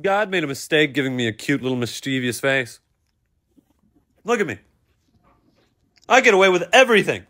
God made a mistake giving me a cute little mischievous face. Look at me. I get away with everything.